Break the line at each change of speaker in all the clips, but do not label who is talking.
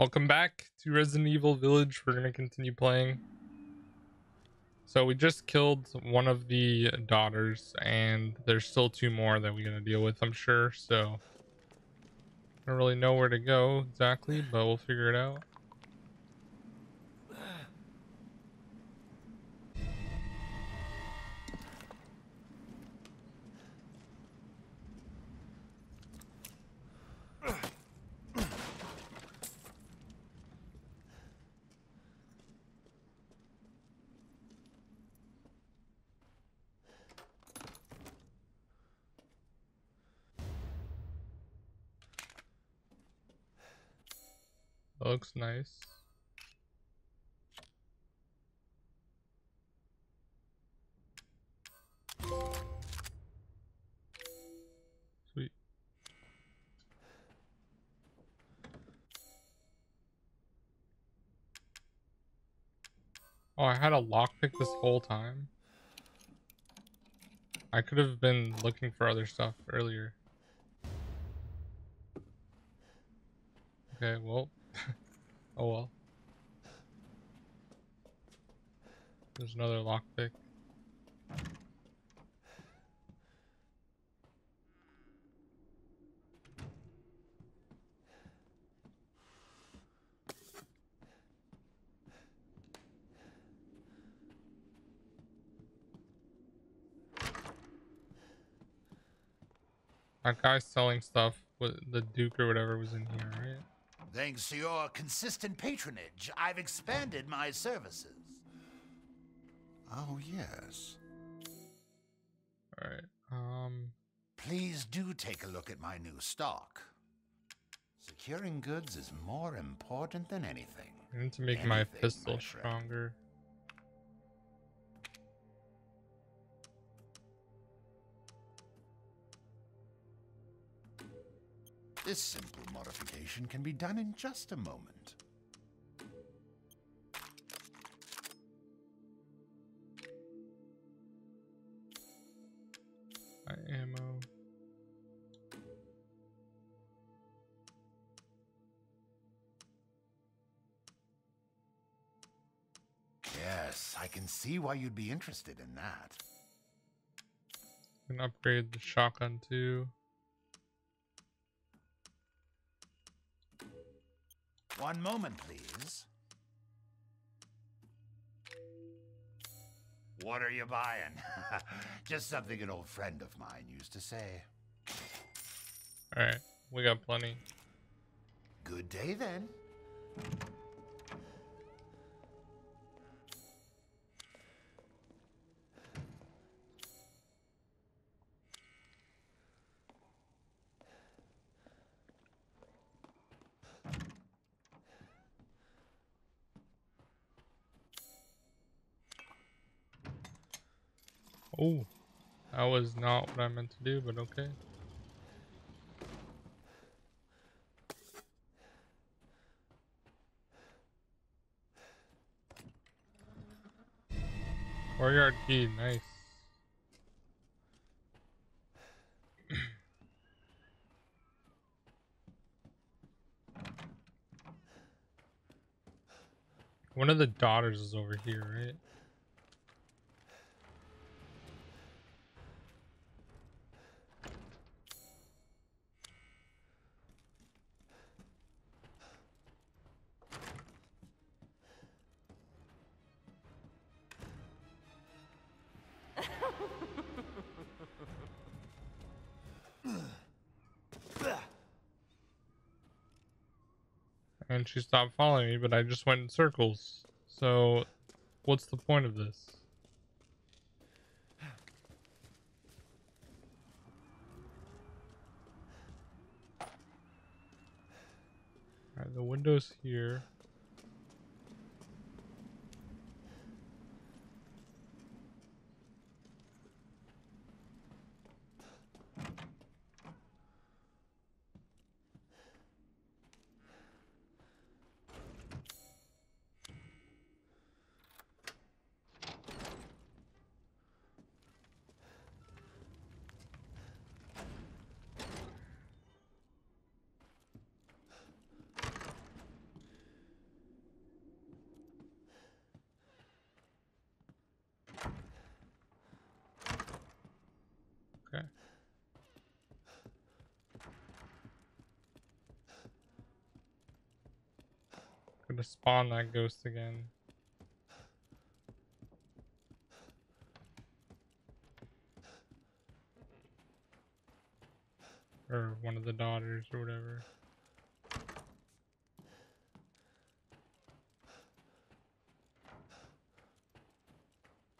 Welcome back to Resident Evil Village. We're going to continue playing. So we just killed one of the daughters and there's still two more that we're going to deal with, I'm sure. So I don't really know where to go exactly, but we'll figure it out. Looks nice. Sweet. Oh, I had a lockpick this whole time. I could have been looking for other stuff earlier. Okay, well, oh well. There's another lockpick. That guy's selling stuff with the Duke or whatever was in here, right?
Thanks to your consistent patronage, I've expanded my services.
Oh, yes.
Alright, um...
Please do take a look at my new stock. Securing goods is more important than anything.
I need to make my pistol
my
stronger.
This simple modification can be done in just a moment.
My ammo.
Yes, I can see why you'd be interested in that.
Can upgrade the shotgun too.
One moment, please. What are you buying? Just something an old friend of mine used to say.
Alright, we got plenty.
Good day then.
Was not what I meant to do, but okay. Courtyard key, nice. One of the daughters is over here, right? And she stopped following me, but I just went in circles. So, what's the point of this? Alright, the window's here. Gonna spawn that ghost again. Or one of the daughters or whatever.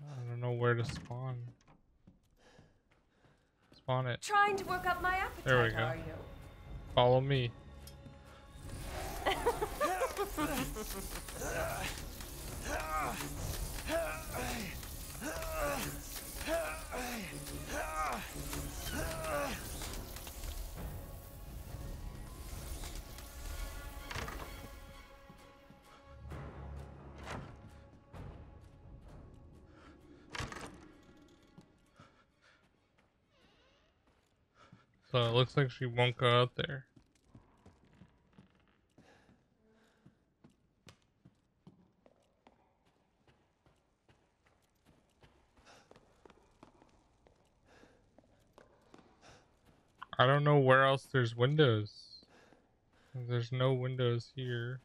I don't know where to spawn. Spawn it.
Trying to work up my appetite,
There we go. Follow me. So it looks like she won't go out there. I don't know where else there's windows. There's no windows here.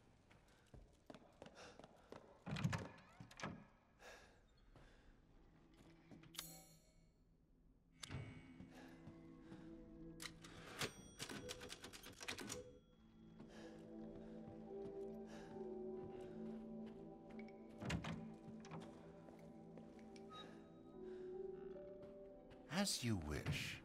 As you wish.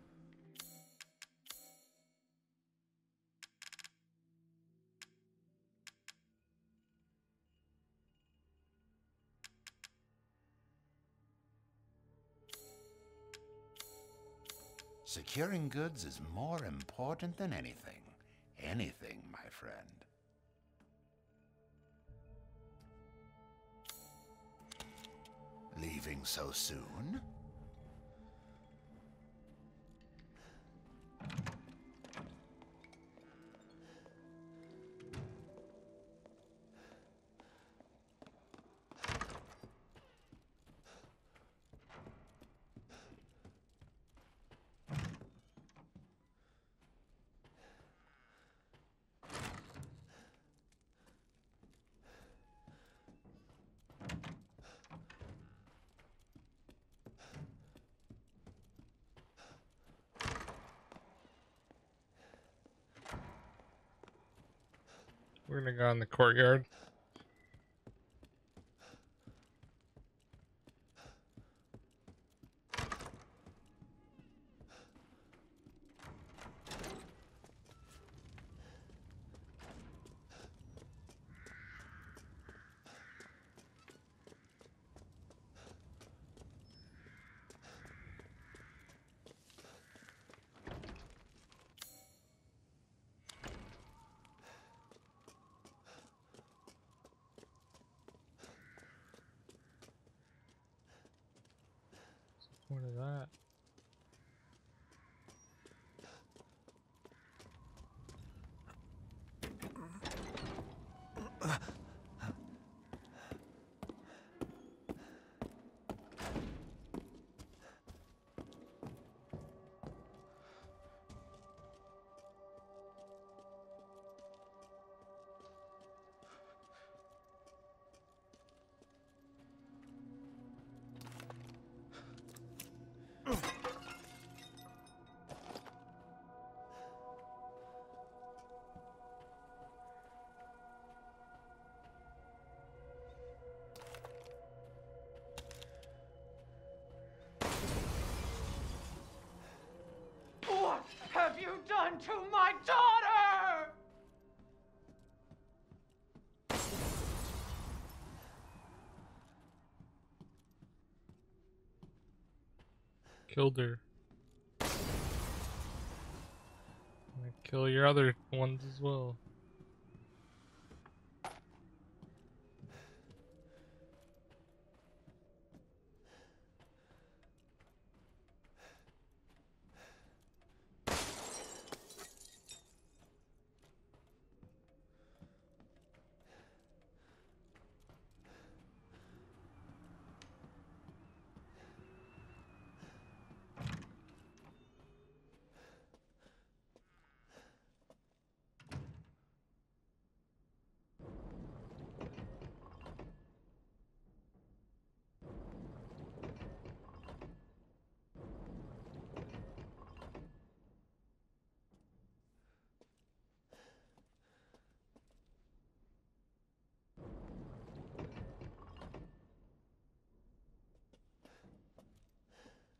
Securing goods is more important than anything. Anything, my friend. Leaving so soon?
We're gonna go in the courtyard.
Done to my daughter?
Killed her. Gonna kill your other ones as well.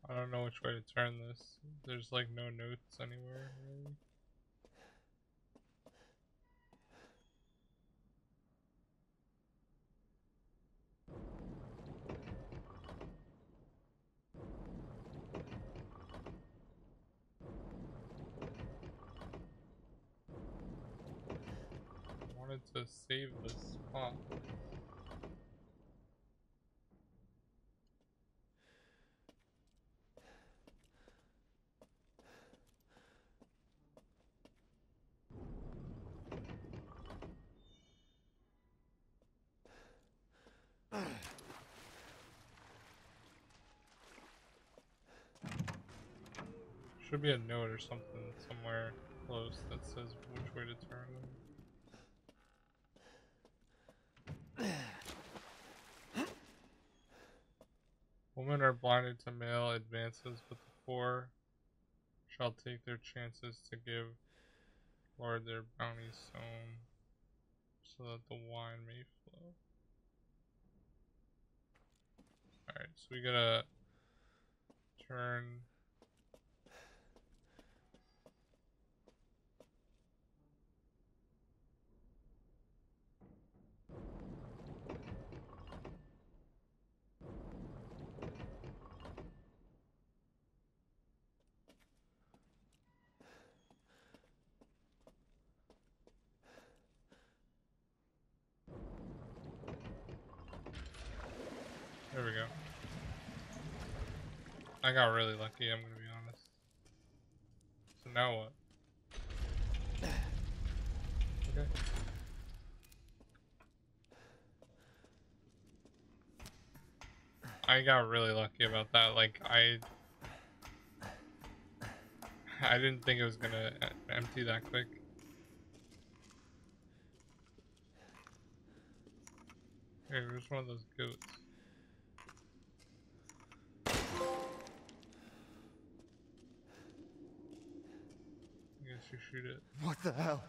I don't know which way to turn this. There's like no notes anywhere, really. I wanted to save this spot. Should be a note or something somewhere close that says which way to turn. Women are blinded to male advances, but the poor shall take their chances to give Lord their bounty sown, so that the wine may flow. Alright, so we gotta turn There we go. I got really lucky, I'm gonna be honest. So now what? Okay. I got really lucky about that. Like, I... I didn't think it was gonna empty that quick. Here, where's one of those goats? Shoot it.
What the hell?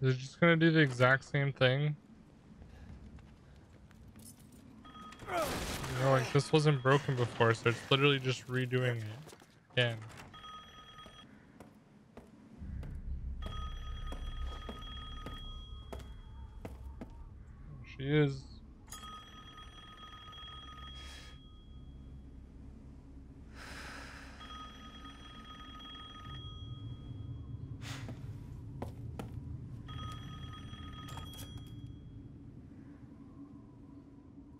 They're just gonna do the exact same thing. You know, like this wasn't broken before, so it's literally just redoing it again. She is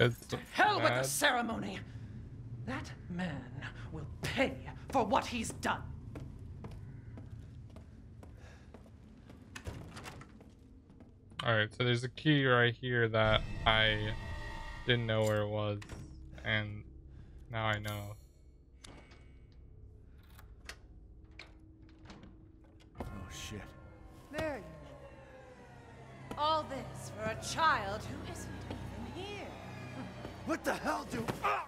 It's
Hell with the ceremony! That man will pay for what he's done.
Alright, so there's a key right here that I didn't know where it was, and now I know.
Oh, shit.
You. All this for a child who isn't even here.
What the hell do... Ah!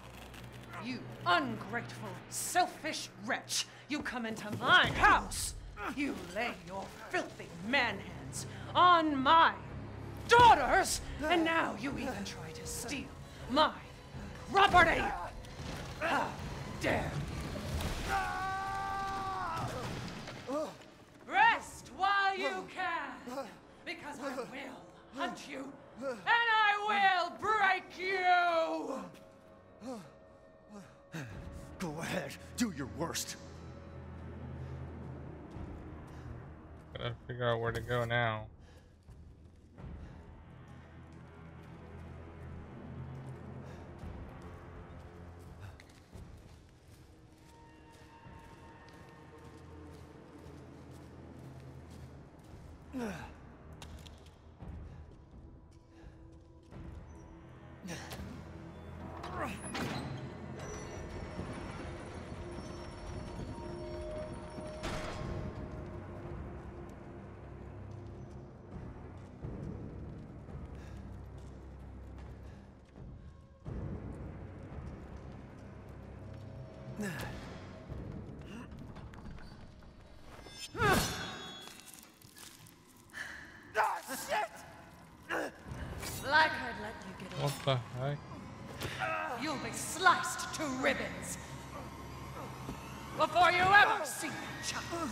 You ungrateful, selfish wretch! You come into my house! You lay your filthy man hands on my daughters! And now you even try to steal my property! How dare I will hunt you! And I will break you!
Go ahead. Do your worst.
Gotta figure out where to go now.
Like I'd let you get
What the heck?
You'll be sliced to ribbons before you ever see a child.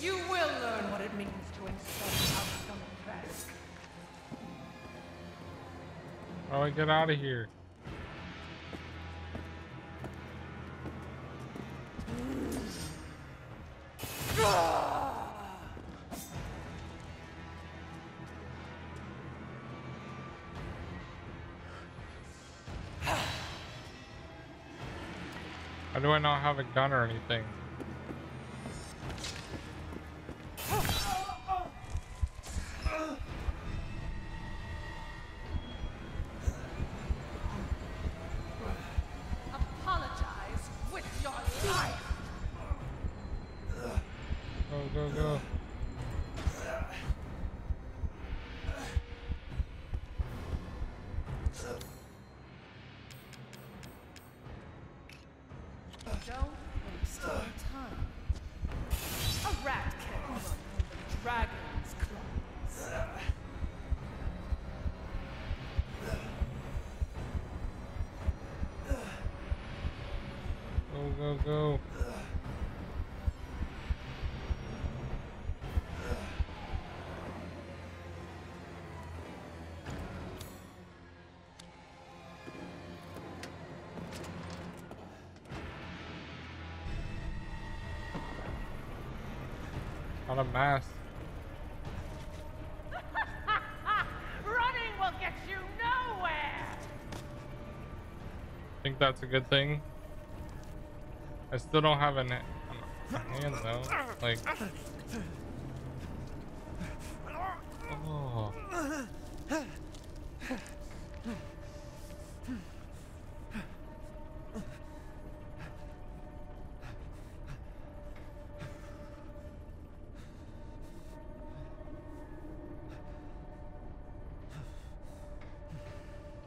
You will learn what it means to insult.
How do I get out of here? Have a gun or anything?
Dragon's claws.
Go, go, go. A mask. That's a good thing. I still don't have an hand though. Like Oh.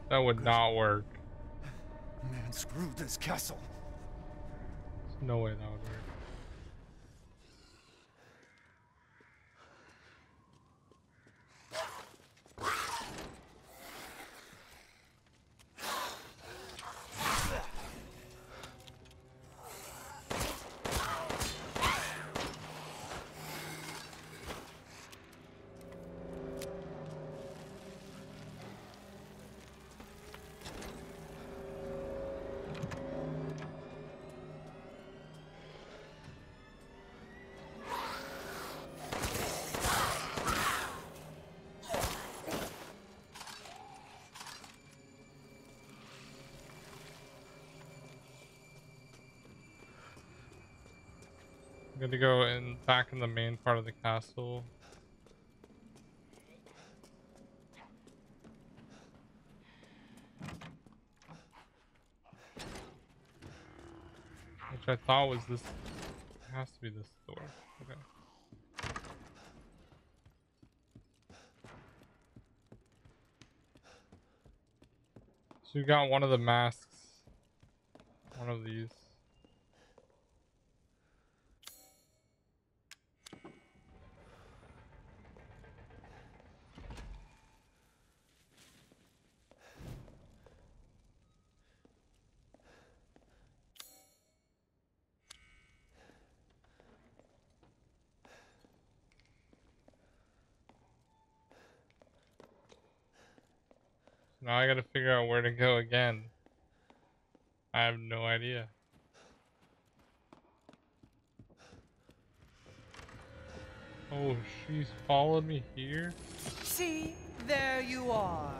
That would not work.
Man, screw this castle.
There's no way that would work. I'm gonna go in back in the main part of the castle. Which I thought was this. It has to be this door. Okay. So you got one of the masks. One of these. Now I gotta figure out where to go again. I have no idea. Oh, she's followed me here?
See, there you are.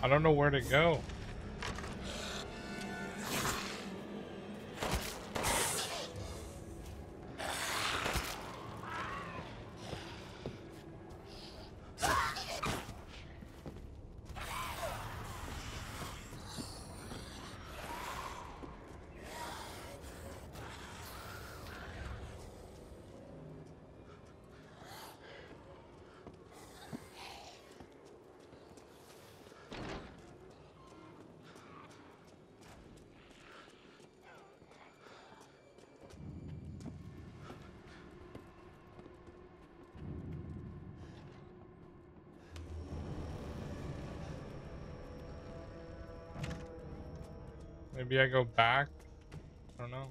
I don't know where to go. Maybe I go back? I don't know.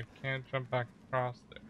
I can't jump back across there.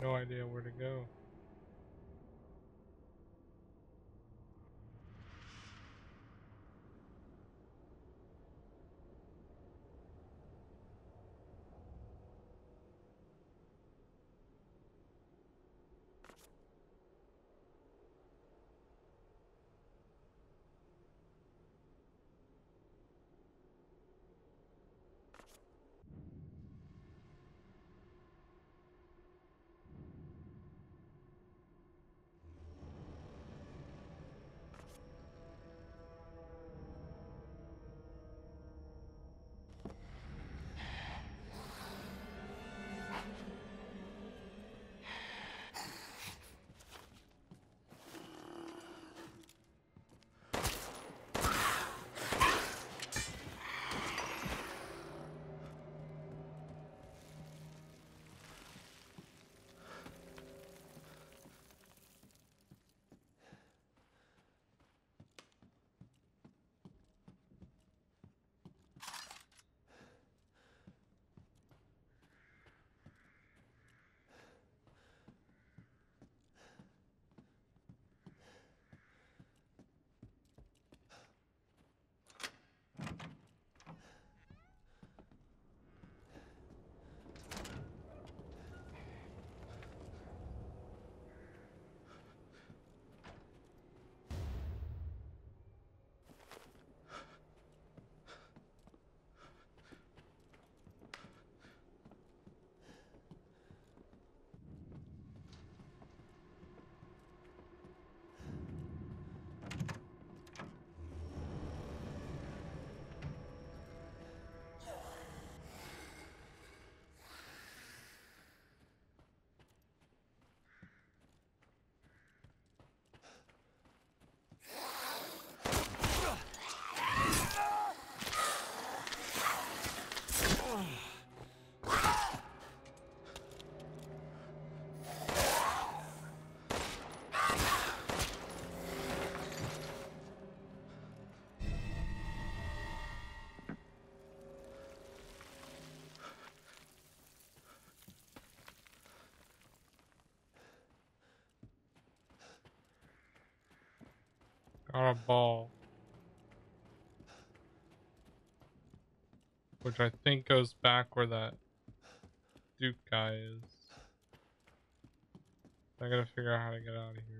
No idea where to go. Got a ball. Which I think goes back where that Duke guy is. I gotta figure out how to get out of here.